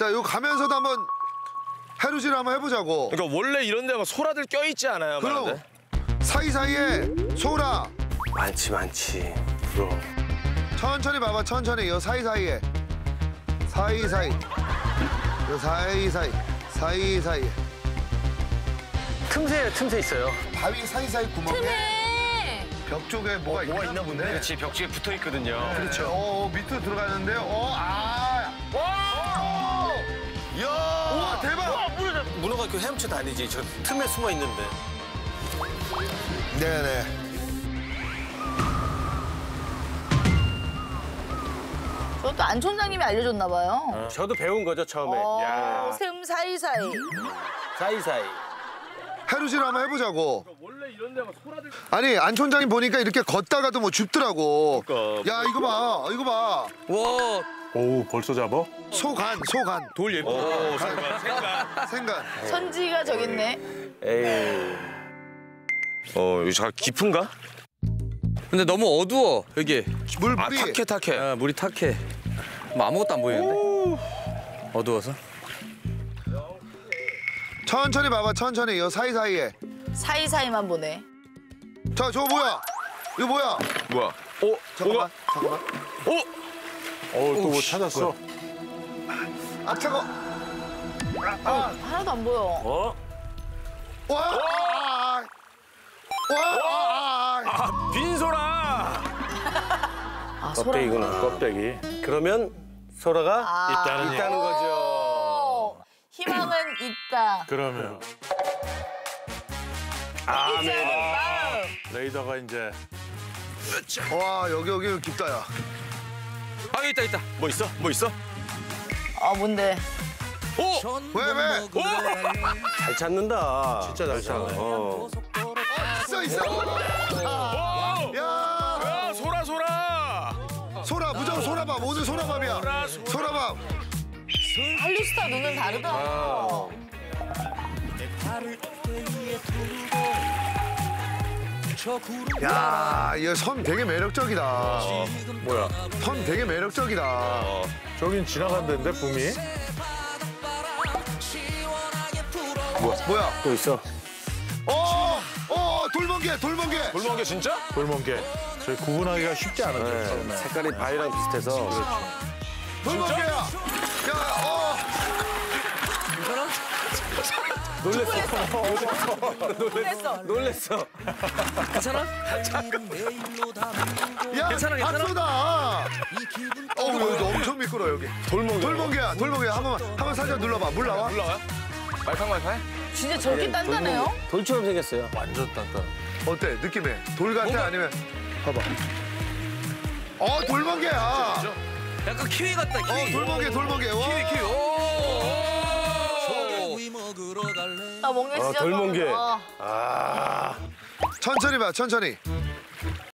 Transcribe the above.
자, 이거 가면서도 한번 해루질 한번 해보자고. 그러니까 원래 이런 데가 소라들 껴있지 않아요? 그럼? 사이사이에 소라 많지 많지. 부러워. 천천히 봐봐 천천히 요 사이사이에 사이사이 요 사이사이 사이사이 틈새 틈새 있어요. 바위 사이사이 구멍에 네. 벽 쪽에 뭐가, 있나, 보네 그렇지 벽지에 붙어 있거든요. 그렇죠 어, 밑으로 들어가는데 어아 와! 이야 우와 대박 문어가 그 헤엄쳐 다니지. 저 틈에 숨어 있는데. 네네 저것도 안 촌장님이 알려줬나 봐요. 저도 배운 거죠 처음에. 어, 야샘 사이사이. 사이사이. 해루질 한번 해보자고 아니 안 촌장님 보니까 이렇게 걷다가도 뭐 줍더라고 그러니까. 야 이거 봐 이거 봐 와. 오 벌써 잡어? 소간 소간 돌 예뻐. 오, 생각 생각. 생간 선지가 저기 있네. 에이. 어 여기 잘 깊은가? 근데 너무 어두워 여기 물아 뿌리 탁해 탁해. 아, 물이 탁해 뭐 아무것도 안 보이는데 어두워서 천천히 봐봐 천천히 요 사이 사이에 사이 사이만 보네. 자 저거 뭐야 이거 뭐야 뭐야? 어? 잠깐만 뭐가? 잠깐만 어? 어또 뭐 찾았어? 아 차고 아, 하나도 안 보여. 어? 와! 와! 와! 와! 빈소라. 아. 껍데기구나. 껍데기. 그러면 소라가 아. 있다는, 있다는 거죠. 오, 희망은 있다. 그러면 아, 이제 네. 레이더가 이제 와 여기 여기 깊다 야. 아 여기 있다 있다 뭐 있어? 뭐 있어? 어, 뭔데? 오! 왜 왜? 잘 찾는다. 진짜 잘 찾아. 어. 있어 있어. 야 야, 소라 소라. 소라 무조건 소라밥 오늘 소라밥이야. 소라밥. 할리스타 눈은 다르다. 야, 이섬 되게 매력적이다. 뭐야? 섬 되게 매력적이다. 저긴 지나간 데인데 붐이 뭐야? 또 있어. 어, 어, 돌멍게, 돌멍게. 돌멍게 진짜? 돌멍게. 저희 구분하기가 쉽지 않았죠 네. 색깔이 바위랑 비슷해서. 돌멍게야. 그랬어. 놀랬어. 괜찮아? 야, 괜찮아, 괜찮아? 박수다. 어, 여기 엄청 미끄러 여기. 돌멍게. 돌멍게야, 돌멍게. 한 번만, 한번 살짝 눌러봐. 물 나와? 올라와요? 말캉말캉해? 진짜 저렇게 단단해요? 돌처럼 생겼어요. 완전 단단. 어때? 느낌에 돌 같아 아니면 봐봐. 어, 돌멍게야. 약간 키위 같다 어, 키위 돌멍게, 돌멍게. 와. 키위 키위 오 아, 멍게 진짜. 돌멍게. 너무- 아, 아. 천천히 봐, 천천히.